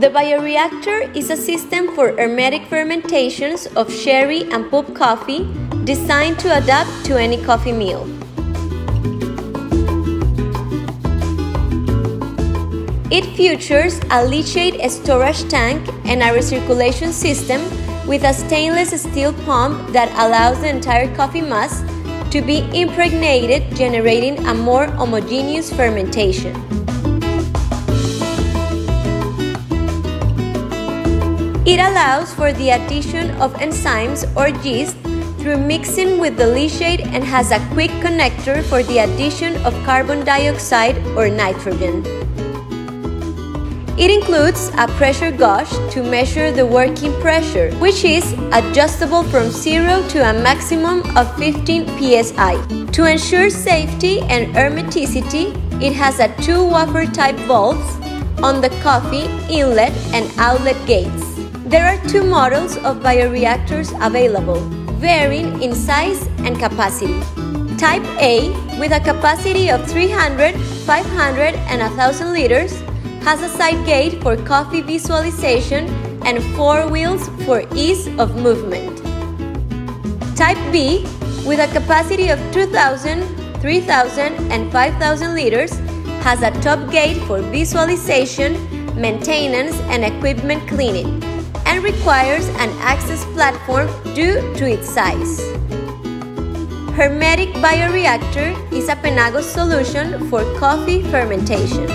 The bioreactor is a system for hermetic fermentations of cherry and pulp coffee designed to adapt to any coffee mill. It features a leachate storage tank and a recirculation system with a stainless steel pump that allows the entire coffee mass to be impregnated, generating a more homogeneous fermentation. It allows for the addition of enzymes or yeast through mixing with the leachate and has a quick connector for the addition of carbon dioxide or nitrogen. It includes a pressure gauge to measure the working pressure, which is adjustable from 0 to a maximum of 15 psi. To ensure safety and hermeticity, it has a two wafer type valves on the coffee inlet and outlet gates. There are two models of bioreactors available, varying in size and capacity. Type A, with a capacity of 300, 500, and 1000 liters, has a side gate for coffee visualization and four wheels for ease of movement. Type B, with a capacity of 2,000, 3,000, and 5,000 liters, has a top gate for visualization, maintenance, and equipment cleaning, and requires an access platform due to its size. Hermetic Bioreactor is a Penagos solution for coffee fermentation.